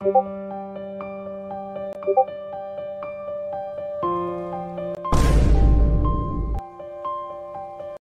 you